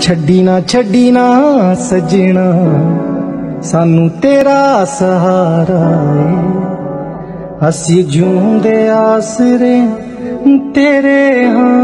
ਛੱਡੀ ਨਾ ਛੱਡੀ ਨਾ ਸਜਣਾ ਸਾਨੂੰ ਤੇਰਾ ਸਹਾਰਾ ਏ। ਅਸੀਂ ਜਿਉਂਦੇ ਆਸਰੇ ਤੇਰੇ ਹਾਂ।